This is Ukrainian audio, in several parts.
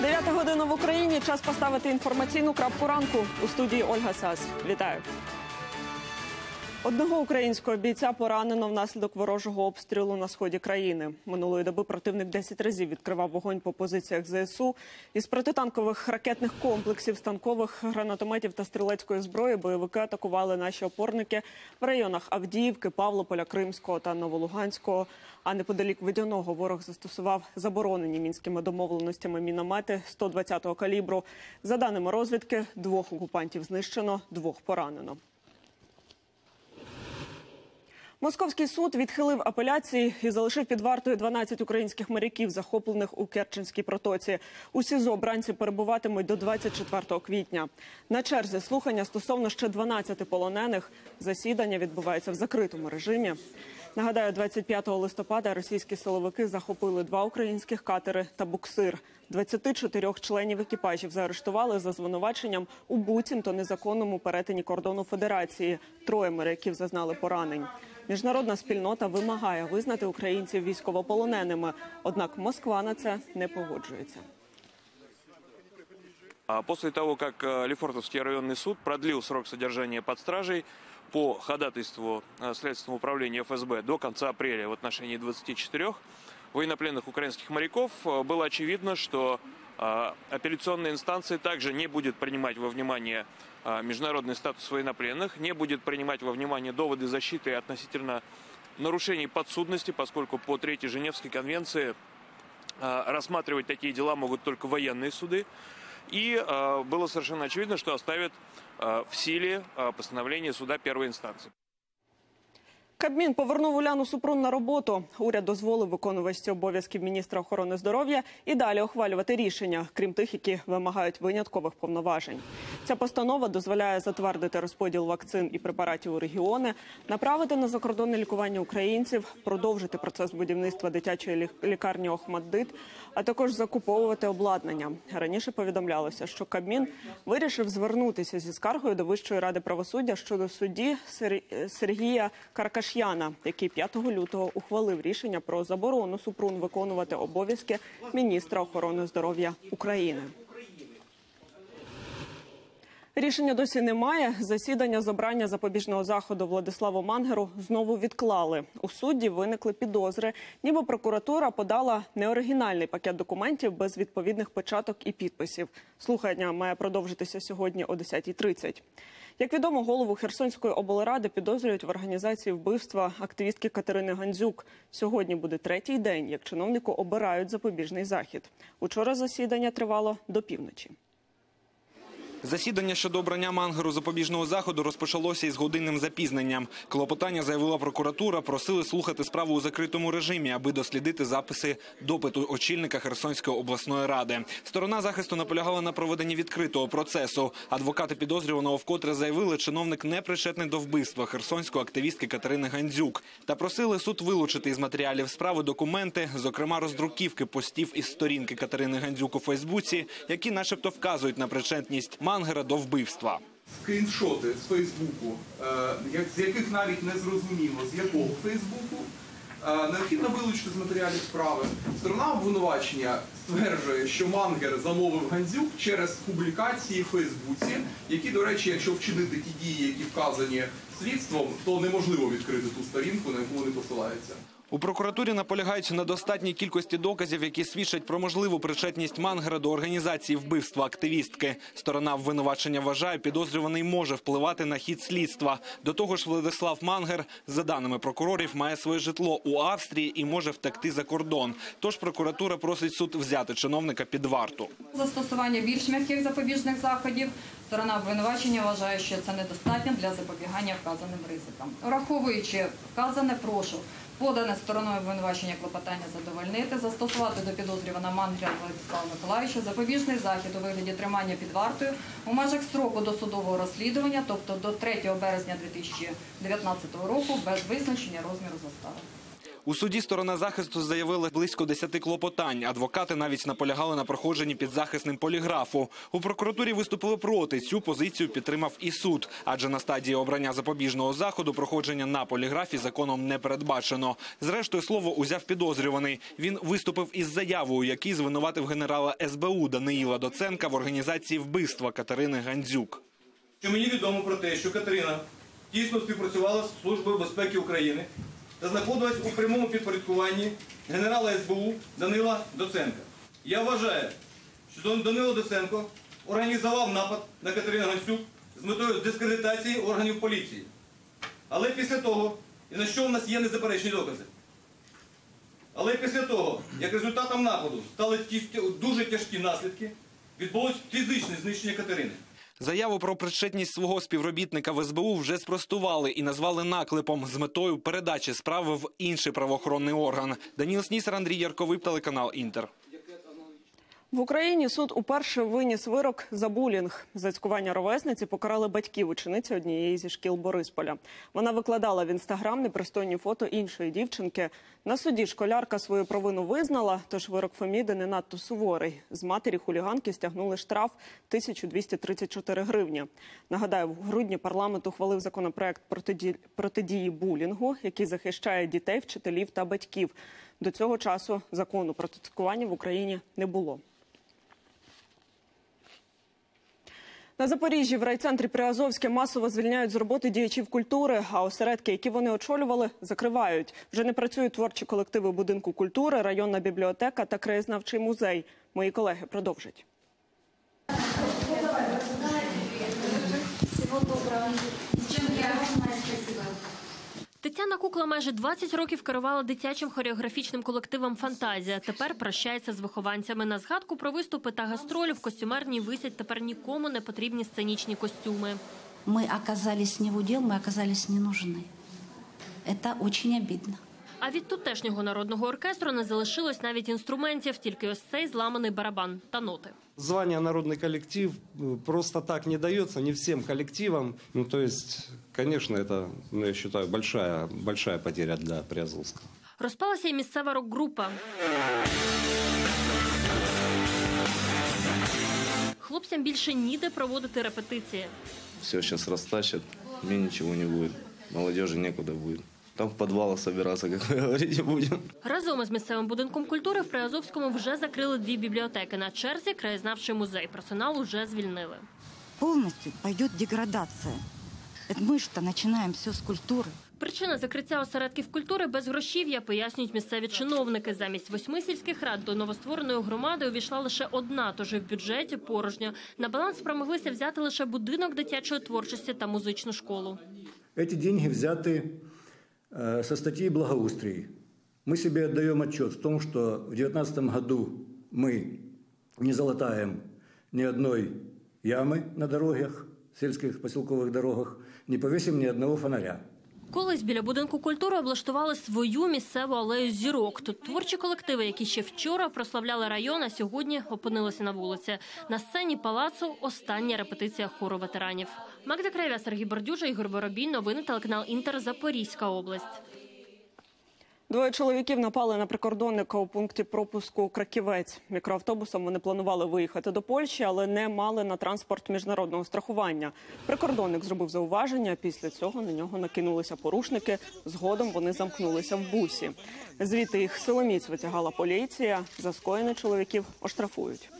Дев'ята година в Україні. Час поставити інформаційну крапку ранку у студії Ольга Сас. Вітаю. Одного українського бійця поранено внаслідок ворожого обстрілу на сході країни. Минулої доби противник 10 разів відкривав вогонь по позиціях ЗСУ. Із протитанкових ракетних комплексів, станкових гранатометів та стрілецької зброї бойовики атакували наші опорники в районах Авдіївки, Павлополя, Кримського та Новолуганського. А неподалік Водяного ворог застосував заборонені мінськими домовленостями міномети 120-го калібру. За даними розвідки, двох окупантів знищено, двох поранено. Московський суд відхилив апеляції і залишив під вартою 12 українських моряків, захоплених у Керченській протоці. У СІЗО бранці перебуватимуть до 24 квітня. На черзі слухання стосовно ще 12 полонених. Засідання відбувається в закритому режимі. Нагадаю, 25 листопада російські силовики захопили два українських катери та буксир. 24 членів екіпажів заарештували за звинуваченням у буцімто незаконному перетині кордону Федерації. Троє моряків зазнали поранень. Міжнародна спільнота вимагає визнати українців військовополоненими. Однак Москва на це не погоджується. А После того, как э, Лефортовский районный суд продлил срок содержания под стражей по ходатайству э, Следственного управления ФСБ до конца апреля в отношении 24 военнопленных украинских моряков, э, было очевидно, что э, апелляционная инстанция также не будет принимать во внимание э, международный статус военнопленных, не будет принимать во внимание доводы защиты относительно нарушений подсудности, поскольку по Третьей Женевской конвенции э, рассматривать такие дела могут только военные суды. И э, было совершенно очевидно, что оставят в силе постановление суда первой инстанции. Кабмін повернув Уляну Супрун на роботу. Уряд дозволив виконувачці обов'язків міністра охорони здоров'я і далі ухвалювати рішення, крім тих, які вимагають виняткових повноважень. Ця постанова дозволяє затвердити розподіл вакцин і препаратів у регіони, направити на закордонне лікування українців, продовжити процес будівництва дитячої лік- лікарні Охмаддит, а також закуповувати обладнання. Раніше повідомлялося, що Кабмін вирішив звернутися зі скаргою до Вищої ради правосуддя щодо судді Сер- Сергія Каркашяна, який 5 лютого ухвалив рішення про заборону Супрун виконувати обов'язки міністра охорони здоров'я України. Рішення досі немає. Засідання з запобіжного заходу Владиславу Мангеру знову відклали. У суді виникли підозри, ніби прокуратура подала неоригінальний пакет документів без відповідних печаток і підписів. Слухання має продовжитися сьогодні о 10.30. Як відомо, голову Херсонської облради підозрюють в організації вбивства активістки Катерини Гандзюк. Сьогодні буде третій день, як чиновнику обирають запобіжний захід. Учора засідання тривало до півночі. Засідання щодо обрання мангеру запобіжного заходу розпочалося із годинним запізненням. Клопотання заявила прокуратура, просили слухати справу у закритому режимі, аби дослідити записи допиту очільника Херсонської обласної ради. Сторона захисту наполягала на проведенні відкритого процесу. Адвокати підозрюваного вкотре заявили, чиновник не причетний до вбивства херсонської активістки Катерини Гандзюк та просили суд вилучити із матеріалів справи документи, зокрема роздруківки постів із сторінки Катерини Гандзюк у Фейсбуці, які, начебто, вказують на причетність Мангера до вбивства. скріншоти з Фейсбуку, е, з яких навіть не зрозуміло, з якого Фейсбуку, е, необхідно вилучити з матеріалів справи. Сторона обвинувачення стверджує, що Мангер замовив Гандзюк через публікації в Фейсбуці, які, до речі, якщо вчинити ті дії, які вказані слідством, то неможливо відкрити ту сторінку, на яку вони посилаються. У прокуратурі наполягають на достатній кількості доказів, які свідчать про можливу причетність Мангера до організації вбивства активістки. Сторона обвинувачення вважає, підозрюваний може впливати на хід слідства. До того ж, Владислав Мангер, за даними прокурорів, має своє житло у Австрії і може втекти за кордон. Тож прокуратура просить суд взяти чиновника під варту. Застосування більш м'яких запобіжних заходів сторона обвинувачення вважає, що це недостатньо для запобігання вказаним ризикам. Враховуючи вказане, прошу подане стороною обвинувачення клопотання задовольнити, застосувати до підозрюваного Мангрія Владислава Миколаївича запобіжний захід у вигляді тримання під вартою у межах строку досудового розслідування, тобто до 3 березня 2019 року без визначення розміру застави. У суді сторона захисту заявила близько 10 клопотань. Адвокати навіть наполягали на проходженні підзахисним поліграфу. У прокуратурі виступили проти. Цю позицію підтримав і суд, адже на стадії обрання запобіжного заходу проходження на поліграфі законом не передбачено. Зрештою, слово узяв підозрюваний. Він виступив із заявою, який звинуватив генерала СБУ Даниїла Доценка в організації вбивства Катерини Гандзюк. що мені відомо про те, що Катерина тісно співпрацювала з Службою безпеки України та знаходилась у прямому підпорядкуванні генерала СБУ Данила Доценка. Я вважаю, що Данило Доценко організував напад на Катерину Гансюк з метою дискредитації органів поліції. Але після того, і на що в нас є незаперечні докази, але після того, як результатом нападу стали дуже тяжкі наслідки, відбулось фізичне знищення Катерини. Заяву про причетність свого співробітника в СБУ вже спростували і назвали наклепом з метою передачі справи в інший правоохоронний орган. Даніл Снісер, Андрій Ярковий, телеканал Інтер. В Україні суд уперше виніс вирок за булінг. За цькування ровесниці покарали батьків учениці однієї зі шкіл Борисполя. Вона викладала в інстаграм непристойні фото іншої дівчинки. На суді школярка свою провину визнала, тож вирок Феміди не надто суворий. З матері хуліганки стягнули штраф 1234 гривні. Нагадаю, в грудні парламент ухвалив законопроект протиді- протидії булінгу, який захищає дітей, вчителів та батьків. До цього часу закону проти цькування в Україні не було. На Запоріжжі в райцентрі Приазовське масово звільняють з роботи діячів культури, а осередки, які вони очолювали, закривають. Вже не працюють творчі колективи будинку культури, районна бібліотека та краєзнавчий музей. Мої колеги продовжать. Всего доброго. Чем я спасибо. Тетяна Кукла майже 20 років керувала дитячим хореографічним колективом Фантазія. Тепер прощається з вихованцями. На згадку про виступи та гастролі в костюмерній висять тепер нікому не потрібні сценічні костюми. Мы оказались не в удел, мы оказались не нужны. Это очень обидно. А від тутешнього народного оркестру не залишилось навіть інструментів, тільки ось цей зламаний барабан та ноти. Звание «Народный коллектив» э, просто так не дается, не всем коллективам. Ну, то есть, конечно, это, ну, я считаю, большая, большая потеря для Приазовского. Розпалася й місцева рок-група. Хлопцям більше ніде проводити репетиції. Все сейчас растащат, мне ничего не будет. Молодежи некуда будет. Там в подвалах собираться, как вы говорите, будем. Разом із місцевим будинком культури в Приазовському вже закрили дві бібліотеки. На черзі краєзнавчий музей. Персонал уже звільнили. полностью пойдет деградация. Это мы что начинаем все с культуры. Причина закриття осередків культури безгрошів'я, пояснюють місцеві чиновники. Замість восьми сільських рад до новоствореної громади увійшла лише одна, тож і в бюджеті порожньо. На баланс спромоглися взяти лише будинок дитячої творчості та музичну школу. Эти деньги взяты э, со статьи благоустрий. Мы себе отдаем отчет в том, что в 2019 году мы не залатаем ни одной ямы на дорогах, сельских поселковых дорогах, не повесим ни одного фонаря. Колись біля будинку культури облаштували свою місцеву алею зірок. Тут творчі колективи, які ще вчора прославляли район, а сьогодні опинилися на вулиці. На сцені палацу остання репетиція хору ветеранів. Магда Кривя, Сергій Бордюжа, Ігор Воробій. Новини телеканал Інтер. Запорізька область. Двоє чоловіків напали на прикордонника у пункті пропуску Краківець. Мікроавтобусом вони планували виїхати до Польщі, але не мали на транспорт міжнародного страхування. Прикордонник зробив зауваження. Після цього на нього накинулися порушники. Згодом вони замкнулися в бусі. Звідти їх силоміць витягала поліція. За скоєне чоловіків оштрафують.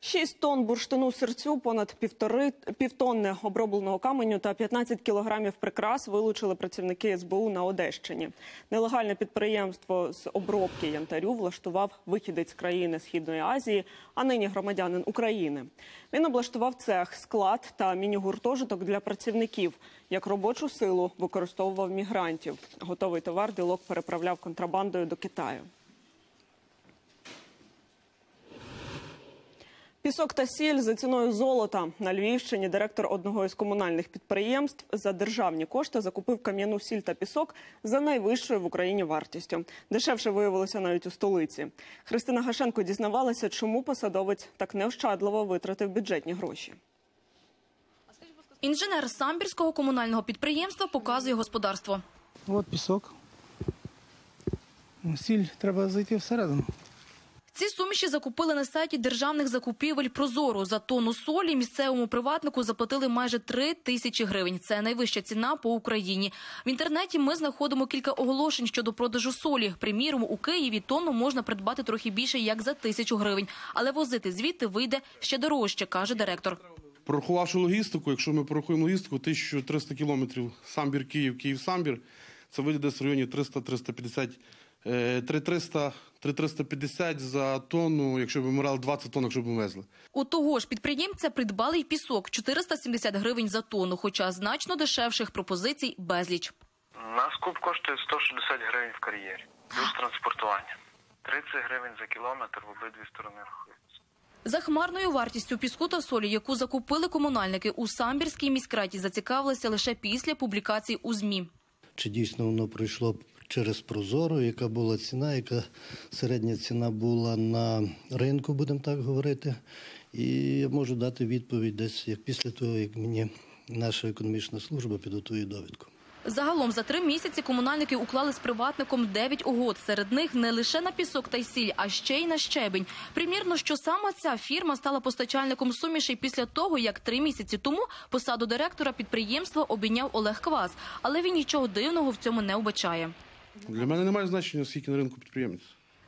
Шість тонн бурштину серцю, понад півтори півтонни обробленого каменю та 15 кілограмів прикрас вилучили працівники СБУ на Одещині. Нелегальне підприємство з обробки янтарю влаштував вихідець країни Східної Азії, а нині громадянин України. Він облаштував цех, склад та міні-гуртожиток для працівників. Як робочу силу використовував мігрантів. Готовий товар ділок переправляв контрабандою до Китаю. Пісок та сіль за ціною золота на Львівщині. Директор одного із комунальних підприємств за державні кошти закупив кам'яну сіль та пісок за найвищою в Україні вартістю. Дешевше виявилося навіть у столиці. Христина Гашенко дізнавалася, чому посадовець так неощадливо витратив бюджетні гроші. Інженер самбірського комунального підприємства показує господарство. От пісок. Сіль треба зайти всередину. Ці суміші закупили на сайті державних закупівель Прозоро. За тонну солі місцевому приватнику заплатили майже 3 тисячі гривень. Це найвища ціна по Україні. В інтернеті ми знаходимо кілька оголошень щодо продажу солі. Приміром, у Києві тонну можна придбати трохи більше як за тисячу гривень, але возити звідти вийде ще дорожче, каже директор. Порахувавши логістику, якщо ми порахуємо логістику, 1300 кілометрів самбір Київ, Київ самбір, це вийде десь в районі 300-350, е, 3300, 3350 за тонну, якщо б ми брали 20 тонн, якщо б ми везли. У того ж підприємця придбали й пісок 470 гривень за тонну, хоча значно дешевших пропозицій безліч. На скуп коштує 160 гривень в кар'єрі, плюс транспортування. 30 гривень за кілометр в обидві сторони рахується. За хмарною вартістю піску та солі, яку закупили комунальники у Самбірській міськраді, зацікавилися лише після публікацій у ЗМІ. Чи дійсно воно пройшло через Прозоро, яка була ціна, яка середня ціна була на ринку, будемо так говорити. І я можу дати відповідь десь як після того, як мені наша економічна служба підготує довідку. Загалом за три місяці комунальники уклали з приватником 9 угод. Серед них не лише на пісок та й сіль, а ще й на щебень. Примірно, що саме ця фірма стала постачальником сумішей після того, як три місяці тому посаду директора підприємства обійняв Олег Квас. Але він нічого дивного в цьому не вбачає. Для мене немає значення, скільки на ринку підприємець.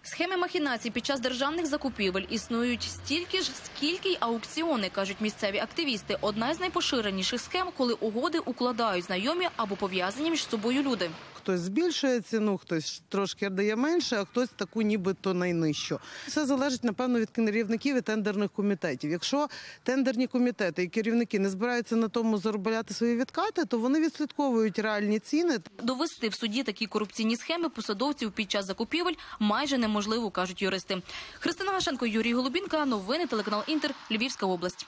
Схеми махінацій під час державних закупівель існують стільки ж, скільки й аукціони, кажуть місцеві активісти. Одна з найпоширеніших схем, коли угоди укладають знайомі або пов'язані між собою люди. Хтось збільшує ціну, хтось трошки дає менше, а хтось таку нібито найнижчу. Все залежить, напевно, від керівників і тендерних комітетів. Якщо тендерні комітети і керівники не збираються на тому заробляти свої відкати, то вони відслідковують реальні ціни. Довести в суді такі корупційні схеми посадовців під час закупівель майже неможливо, кажуть юристи. Христина Гашенко, Юрій Голубінка. Новини телеканал Інтер. Львівська область.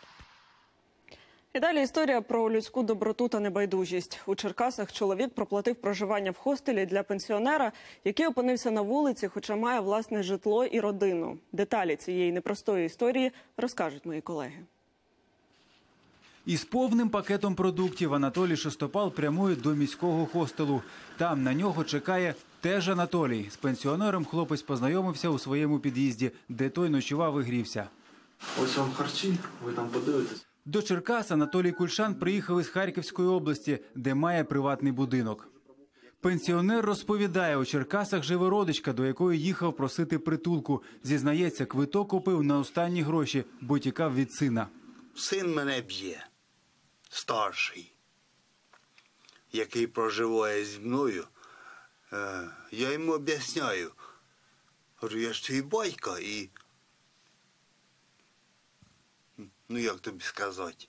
І далі історія про людську доброту та небайдужість. У Черкасах чоловік проплатив проживання в хостелі для пенсіонера, який опинився на вулиці, хоча має власне житло і родину. Деталі цієї непростої історії розкажуть мої колеги. Із повним пакетом продуктів Анатолій Шестопал прямує до міського хостелу. Там на нього чекає теж Анатолій. З пенсіонером хлопець познайомився у своєму під'їзді, де той ночував і грівся. Ось вам харчі, ви там подивитесь. До Черкас Анатолій Кульшан приїхав із Харківської області, де має приватний будинок. Пенсіонер розповідає, у Черкасах живе родичка, до якої їхав просити притулку. Зізнається, квиток купив на останні гроші, бо тікав від сина. Син мене б'є, старший, який проживає зі мною. Е, Я йому об'ясняю. Я ж твій батько і. Ну як тобі сказати?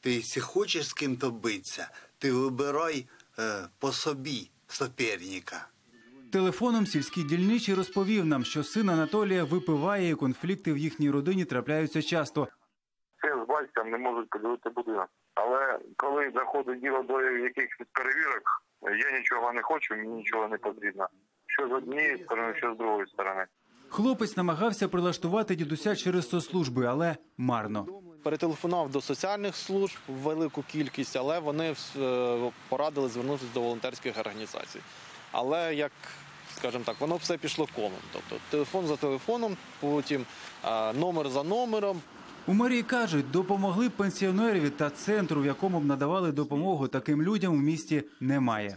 Ти якщо хочеш з ким-то битися, ти вибирай е, по собі соперника. Телефоном сільський дільничий розповів нам, що син Анатолія випиває і конфлікти в їхній родині трапляються часто. Син з батьком не можуть поділити будинок. Але коли заходить діло до якихось перевірок, я нічого не хочу, мені нічого не потрібно. Що з однієї сторони, що з другої сторони. Хлопець намагався прилаштувати дідуся через соцслужби, але марно. Перетелефонував до соціальних служб велику кількість, але вони е, порадили звернутися до волонтерських організацій. Але як скажімо так, воно все пішло колом. Тобто телефон за телефоном, потім е, номер за номером. У мерії кажуть, допомогли пенсіонерів та центру, в якому б надавали допомогу таким людям в місті, немає.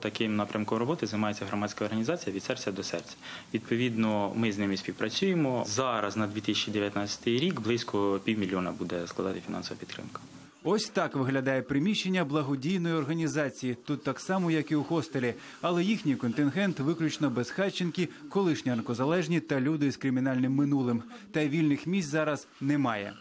Таким напрямком роботи займається громадська організація від серця до серця. Відповідно, ми з ними співпрацюємо. Зараз на 2019 рік близько півмільйона буде складати фінансова підтримка. Ось так виглядає приміщення благодійної організації. Тут так само, як і у хостелі, але їхній контингент виключно безхатченки, колишні наркозалежні та люди з кримінальним минулим. Та вільних місць зараз немає.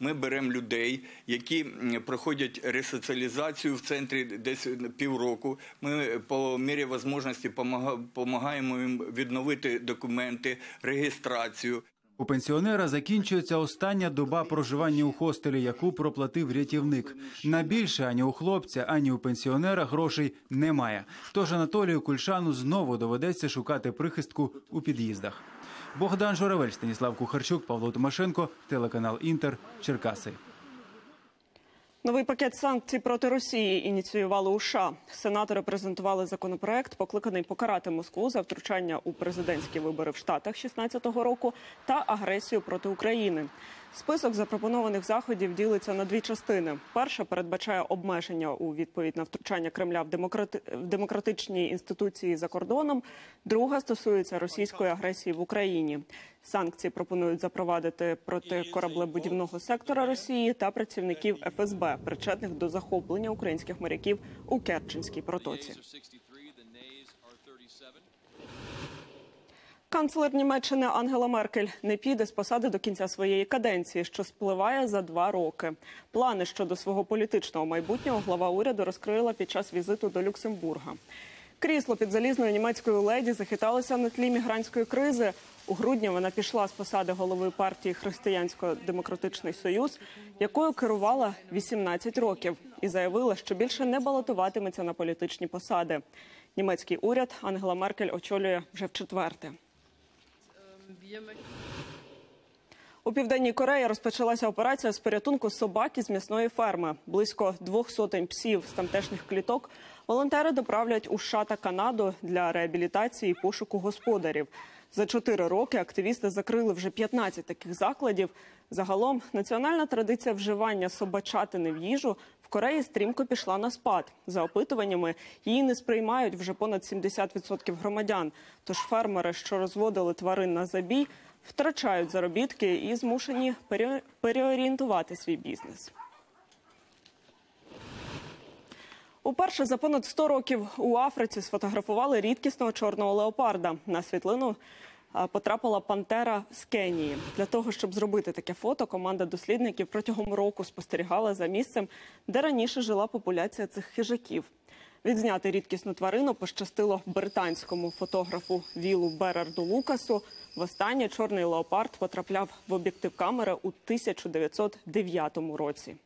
Ми беремо людей, які проходять ресоціалізацію в центрі десь півроку. Ми по мірі можливості допомагаємо їм відновити документи, реєстрацію. У пенсіонера закінчується остання доба проживання у хостелі, яку проплатив рятівник. На більше ані у хлопця, ані у пенсіонера грошей немає. Тож Анатолію Кульшану знову доведеться шукати прихистку у під'їздах. Богдан Журавель, Станіслав Кухарчук, Павло Тимошенко, телеканал Інтер, Черкаси. Новий пакет санкцій проти Росії ініціювали у США. Сенатори презентували законопроект, покликаний покарати Москву за втручання у президентські вибори в Штатах 16-го року та агресію проти України. Список запропонованих заходів ділиться на дві частини. Перша передбачає обмеження у відповідь на втручання Кремля в, демократи... в демократичні інституції за кордоном. Друга стосується російської агресії в Україні. Санкції пропонують запровадити проти кораблебудівного сектора Росії та працівників ФСБ, причетних до захоплення українських моряків у Керченській протоці. Канцлер Німеччини Ангела Меркель не піде з посади до кінця своєї каденції, що спливає за два роки. Плани щодо свого політичного майбутнього глава уряду розкрила під час візиту до Люксембурга. Крісло під залізною німецькою леді захиталося на тлі мігрантської кризи. У грудні вона пішла з посади голови партії Християнсько-демократичний союз, якою керувала 18 років, і заявила, що більше не балотуватиметься на політичні посади. Німецький уряд Ангела Меркель очолює вже в четверте. У південній Кореї розпочалася операція з порятунку собак із м'ясної ферми. Близько двох сотень псів з тамтешніх кліток волонтери доправлять у США та Канаду для реабілітації і пошуку господарів. За чотири роки активісти закрили вже 15 таких закладів. Загалом національна традиція вживання собачатини в їжу в Кореї стрімко пішла на спад. За опитуваннями її не сприймають вже понад 70% громадян. Тож фермери, що розводили тварин на забій, втрачають заробітки і змушені пере- переорієнтувати свій бізнес. Уперше за понад 100 років у Африці сфотографували рідкісного чорного леопарда. На світлину потрапила пантера з Кенії. Для того, щоб зробити таке фото, команда дослідників протягом року спостерігала за місцем, де раніше жила популяція цих хижаків. Відзняти рідкісну тварину пощастило британському фотографу Вілу Берарду Лукасу. Востаннє чорний леопард потрапляв в об'єктив камери у 1909 році.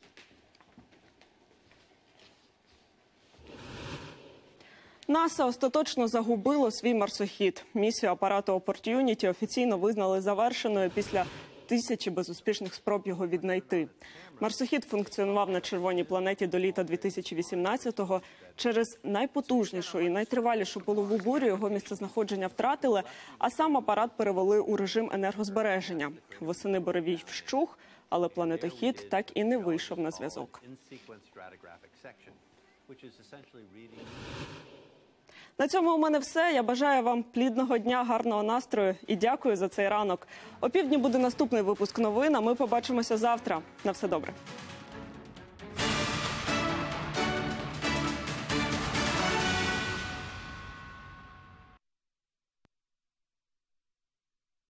НАСА остаточно загубило свій марсохід. Місію апарату Opportunity офіційно визнали завершеною після тисячі безуспішних спроб його віднайти. Марсохід функціонував на червоній планеті до літа 2018-го. Через найпотужнішу і найтривалішу полову бурю його місцезнаходження втратили, а сам апарат перевели у режим енергозбереження. Восени буревій вщух, але планетохід так і не вийшов на зв'язок. На цьому у мене все. Я бажаю вам плідного дня, гарного настрою і дякую за цей ранок. О півдні буде наступний випуск новин. а Ми побачимося завтра. На все добре.